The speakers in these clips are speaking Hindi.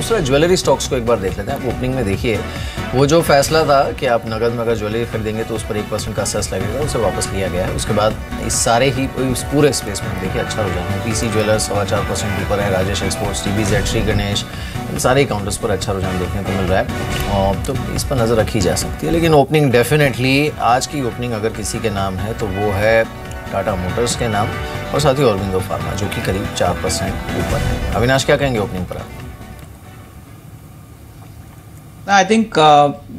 दूसरा ज्वेलरी स्टॉक्स को एक बार देख लेते हैं। आप ओपनिंग में देखिए, वो जो फैसला था कि आप नगद में अगर ज्वेलरी खरीदेंगे तो उस पर एक परसेंट का सेस लगेगा, उसे वापस लिया गया है। उसके बाद इस सारे ही, इस पूरे स्पेस में देखिए अच्छा रुझान है पी सी ज्वेलर्स सवा चार परसेंट ऊपर है Rajesh exports T B Z Shri Ganesh इन सारे काउंटर्स पर अच्छा रुझान देखने को मिल रहा है। तो इस पर नज़र रखी जा सकती है, लेकिन ओपनिंग डेफिनेटली आज की ओपनिंग अगर किसी के नाम है तो वो है टाटा मोटर्स के नाम, और साथ ही औरबिंदो फार्मा जो कि करीब चार परसेंट ऊपर है। अविनाश, क्या कहेंगे ओपनिंग पर आप? आई थिंक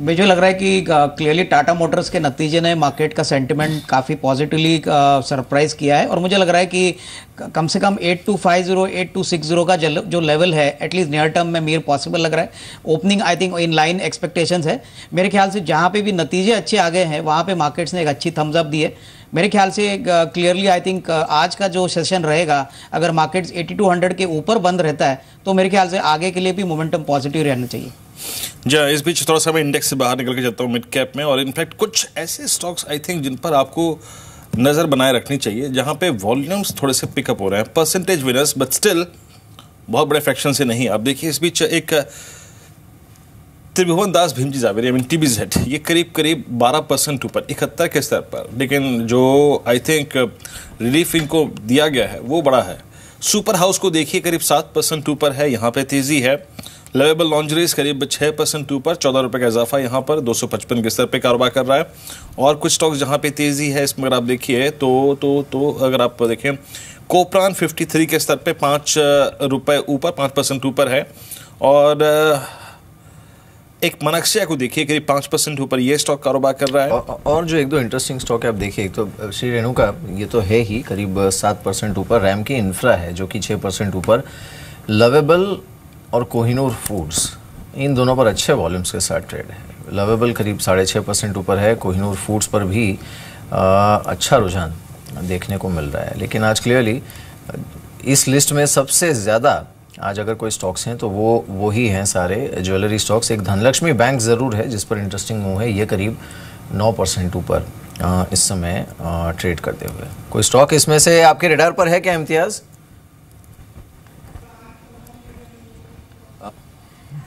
मुझे लग रहा है कि क्लियरली टाटा मोटर्स के नतीजे ने मार्केट का सेंटिमेंट काफ़ी पॉजिटिवली सरप्राइज़ किया है। और मुझे लग रहा है कि कम से कम 8250 8260 का जो लेवल है एटलीस्ट नियर टर्म में मीर पॉसिबल लग रहा है। Opening I think in line expectations है। मेरे ख्याल से जहाँ पे भी नतीजे अच्छे आ गए हैं, वहाँ पे मार्केट्स ने एक अच्छी थम्स अप दी है। मेरे ख्याल से क्लियरली आई थिंक आज का जो सेशन रहेगा, अगर मार्केट्स 8200 के ऊपर बंद रहता है तो मेरे ख्याल से आगे के लिए भी मोमेंटम पॉजिटिव रहना चाहिए। जी, इस बीच थोड़ा सा मैं इंडेक्स से बाहर निकल के जाता हूँ मिड कैप में और इनफैक्ट कुछ ऐसे स्टॉक्स आई थिंक जिन पर आपको नज़र बनाए रखनी चाहिए, जहाँ पे वॉल्यूम्स थोड़े से पिकअप हो रहे हैं। परसेंटेज विनर्स बट स्टिल बहुत बड़े फ्रैक्शन से नहीं। आप देखिए इस बीच एक Tribhuvan Das Bhimji Zaveri I mean T Z ये करीब करीब 12 परसेंट ऊपर, इकहत्तर के स्तर पर। लेकिन जो आई थिंक रिलीफ इनको दिया गया है, वो बड़ा है। सुपर हाउस को देखिए, करीब सात परसेंट ऊपर है, यहाँ पे तेज़ी है। लवेबल लॉन्जरीज करीब छः परसेंट ऊपर, चौदह रुपये का इजाफा यहाँ पर, दो सौ पचपन के स्तर पर कारोबार कर रहा है। और कुछ स्टॉक्स जहाँ पे तेज़ी है, इसमें अगर आप देखिए तो तो तो अगर आप देखें कोप्रान फिफ्टी थ्री के स्तर पर पाँच रुपये ऊपर, पाँच परसेंट ऊपर है। और एक मनक्षिया को देखिए करीब पाँच परसेंट ऊपर ये स्टॉक कारोबार कर रहा है। और, और जो एक दो इंटरेस्टिंग स्टॉक है आप देखिए एक तो श्री रेणु का ये तो है ही करीब सात परसेंट ऊपर रैम की इंफ्रा है जो कि छः परसेंट ऊपर। लवेबल और कोहिनूर फूड्स इन दोनों पर अच्छे वॉल्यूम्स के साथ ट्रेड है। लवेबल करीब साढ़े छः परसेंट ऊपर है कोहिनूर फूड्स पर भी आ, अच्छा रुझान देखने को मिल रहा है। लेकिन आज क्लियरली इस लिस्ट में सबसे ज़्यादा आज अगर कोई स्टॉक्स हैं तो वो वो ही हैं सारे ज्वेलरी स्टॉक्स। एक धनलक्ष्मी बैंक ज़रूर है, जिस पर इंटरेस्टिंग मूव है, ये करीब नौ परसेंट ऊपर इस समय ट्रेड करते हुए। कोई स्टॉक इसमें से आपके रेडार पर है क्या, इम्तियाज़?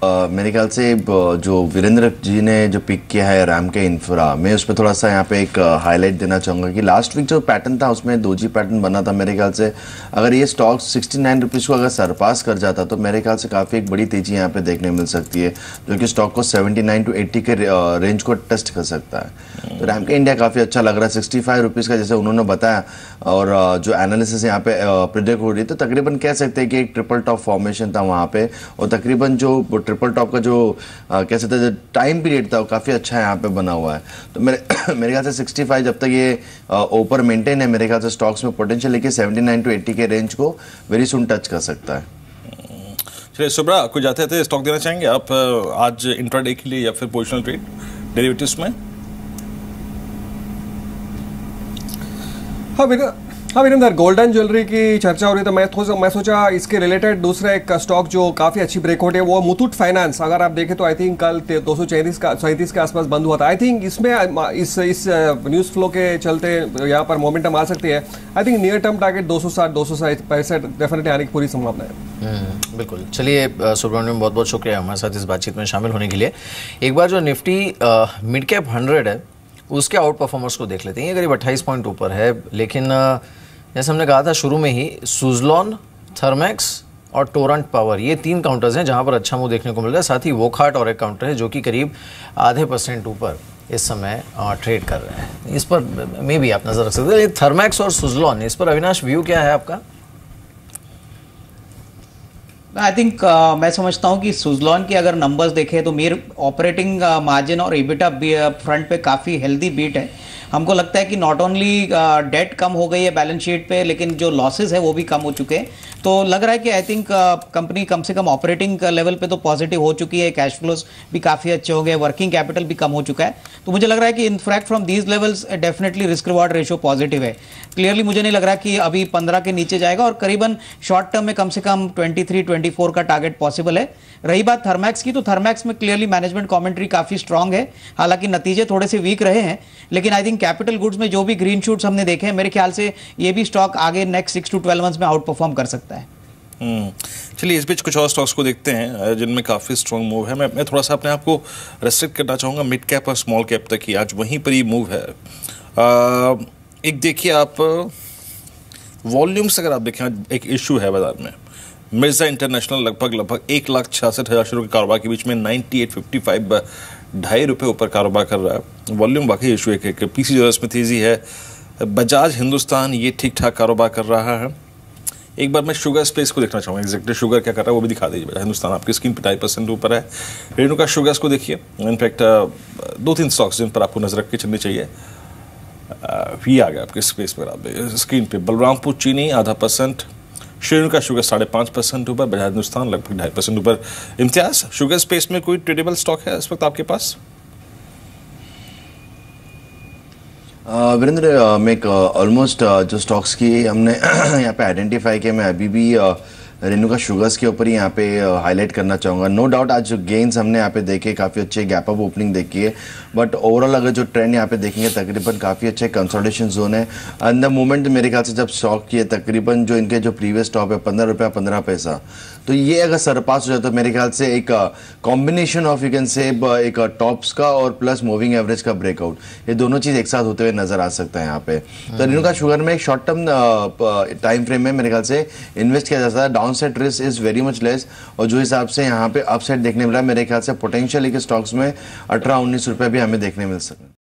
मेरे ख्याल से जो वीरेंद्र जी ने जो पिक किया है रैम के इंफ्रा मैं उस पर थोड़ा सा यहाँ पे एक हाईलाइट देना चाहूँगा कि लास्ट वीक जो पैटर्न था, उसमें दो जी पैटर्न बना था मेरे ख्याल से। अगर ये स्टॉक सिक्सटी नाइन रुपीज़ को अगर सरपास कर जाता तो मेरे ख्याल से काफ़ी एक बड़ी तेज़ी यहाँ पे देखने मिल सकती है, जो कि स्टॉक को सेवेंटी नाइन टू एट्टी के रेंज को टेस्ट कर सकता है। तो रैम के इंडिया काफ़ी अच्छा लग रहा है सिक्सटी फाइव रुपीज़ का जैसे उन्होंने बताया, और जो एनालिसिस यहाँ पे प्रिडिक्ट हो रही है तो तकरीबन कह सकते हैं कि एक ट्रिपल टॉप फॉर्मेशन था वहाँ पे, और तकरीबन जो ट्रिपल टॉप का जो आ, कह सकते हैं टाइम पीरियड था वो काफ़ी अच्छा यहाँ पे बना हुआ है। तो मेरे मेरे ख्याल से 65 जब तक ये ऊपर मेंटेन है मेरे ख्याल से स्टॉक्स में पोटेंशियल लेके 79 टू 80 के रेंज को वेरी सुन टच कर सकता है। चलिए सुब्रा कुछ जाते थे स्टॉक देना चाहेंगे? आप आज इंट्राडे के लिए या फिर पोजिशनल ट्रेड डेरिवेटिव्स में? हाँ बेटा हाँ वीरेंद्र गोल्डन ज्वेलरी की चर्चा हो रही तो मैं थोड़ा मैं सोचा इसके रिलेटेड दूसरा एक स्टॉक जो काफ़ी अच्छी ब्रेकआउट है वो मुथुट फाइनेंस अगर आप देखें तो आई थिंक कल दो सौ चैंतीस का के आसपास बंद हुआ था। आई थिंक इसमें इस इस न्यूज़ फ्लो के चलते यहाँ पर मोमेंटम आ सकती है। I think near term target दो सौ साठ दो सौ पैंसठ डेफिनेटली आने की पूरी संभावना है। हम्म, बिल्कुल। चलिए सुब्रमण्यम बहुत बहुत शुक्रिया हमारे साथ इस बातचीत में शामिल होने के लिए। एक बार जो निफ्टी मिड कैप हंड्रेड है उसके आउट परफॉर्मर्स को देख लेते हैं। ये करीब अट्ठाईस पॉइंट ऊपर है लेकिन जैसे हमने कहा था, शुरू में ही सुजलॉन थर्मैक्स और टोरंट पावर ये तीन काउंटर्स हैं जहाँ पर अच्छा मुँह देखने को मिल रहा है। साथ ही वोखाट और एक काउंटर है जो कि करीब आधे परसेंट ऊपर इस समय ट्रेड कर रहे हैं। इस पर, मे भी आप नज़र रख सकते हैं। थर्मैक्स और सुजलॉन इस पर अविनाश व्यू क्या है आपका? आई थिंक uh, मैं समझता हूँ कि सुजलॉन के अगर नंबर्स देखें तो मेरे ऑपरेटिंग मार्जिन और एबिटा फ्रंट पे काफ़ी हेल्दी बीट है। हमको लगता है कि नॉट ओनली डेट कम हो गई है बैलेंस शीट पे लेकिन जो लॉसेस है वो भी कम हो चुके हैं। तो लग रहा है कि आई थिंक कंपनी कम से कम ऑपरेटिंग लेवल पे तो पॉजिटिव हो चुकी है कैश फ्लोज भी काफ़ी अच्छे हो गए वर्किंग कैपिटल भी कम हो चुका है। तो मुझे लग रहा है कि in fact from these levels definitely risk reward ratio positive है। क्लियरली मुझे नहीं लग रहा कि अभी पंद्रह के नीचे जाएगा और करीबन शॉर्ट टर्म में कम से कम ट्वेंटी थ्री ट्वेंटी फोर का टारगेट पॉसिबल है। रही बात थर्मैक्स की तो थर्मैक्स में क्लियरली मैनेजमेंट कॉमेंट्री काफ़ी स्ट्रांग है। हालाँकि नतीजे थोड़े से वीक रहे हैं लेकिन आई थिंक कैपिटल गुड्स में जो भी ग्रीन शूट्स हमने देखे हैं मेरे ख्याल से ये भी स्टॉक आगे next six to twelve months में आउट परफॉर्म कर सकता है। हम्म, चलिए इस बीच कुछ और स्टॉक्स को देखते हैं जिनमें काफ़ी स्ट्रॉन्ग मूव है। मैं मैं थोड़ा सा अपने आप को रेस्ट्रिक्ट करना चाहूँगा मिड कैप और स्मॉल कैप तक ही। आज वहीं पर ही मूव है। अ, एक देखिए आप वॉल्यूम्स अगर आप देखें एक इशू है बाज़ार में। मिर्ज़ा इंटरनेशनल लगभग लगभग एक लाख छियासठ हज़ार शुरू के कारोबार के बीच में नाइन्टी एट फिफ्टी फाइव ढाई रुपये ऊपर कारोबार कर रहा है। वॉल्यूम वाकई इशू एक है कि पी सी में तेज़ी है। बजाज हिंदुस्तान ये ठीक ठाक कारोबार कर रहा है। एक बार मैं शुगर स्पेस को देखना चाहूँगा। एग्जैक्टली शुगर क्या कर रहा है वो भी दिखा दीजिए। हिंदुस्तान आपकी स्क्रीन पे ढाई परसेंट ऊपर है। रेणुका शुगर्स को देखिए। इनफैक्ट दो तीन स्टॉक्स जिन पर आपको नज़र रख के चलनी चाहिए। ये आ गया आपके स्पेस पर। आप स्क्रीन पे। बलरामपुर, चीनी, आधा परसेंट। श्रीलंका शुगर साढ़े पाँच परसेंट ऊपर बजाज हिंदुस्तान लगभग ढाई परसेंट ऊपर। इम्तियाज़ शुगर स्पेस में कोई ट्रेडेबल स्टॉक है इस वक्त आपके पास? वीरेंद्र मैं ऑलमोस्ट जो स्टॉक्स की हमने यहाँ पे आइडेंटिफाई किया मैं अभी भी अ, रेणुका शुगर्स के ऊपर ही यहाँ पे हाईलाइट करना चाहूँगा। नो डाउट आज जो गेंस हमने यहाँ पे देखे काफ़ी अच्छे गैप अप ओपनिंग देखी है। बट ओवरऑल अगर जो ट्रेंड यहाँ पे देखेंगे तकरीबन काफ़ी अच्छे कंसोलिडेशन जोन है। एंड द मोमेंट मेरे ख्याल से जब स्टॉक किए तकरीबन जो इनके जो प्रीवियस टॉप है पंद्रह रुपया पंद्रह पैसा। तो ये अगर सरपास हो जाए तो मेरे ख्याल से एक combination of you can say एक टॉप्स का और प्लस मूविंग एवरेज का ब्रेकआउट ये दोनों चीज़ एक साथ होते हुए नज़र आ सकता है यहाँ पे। तो रेणुका शुगर में एक शॉर्ट टर्म टाइम फ्रेम में मेरे ख्याल से इन्वेस्ट किया जा सकता है। Downside risk is very much less और जो हिसाब से यहाँ पे अपसाइड देखने मिला, मेरे ख्याल से पोटेंशियल स्टॉक्स में अठारह उन्नीस रुपए भी हमें देखने मिल सकते हैं।